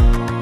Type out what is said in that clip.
you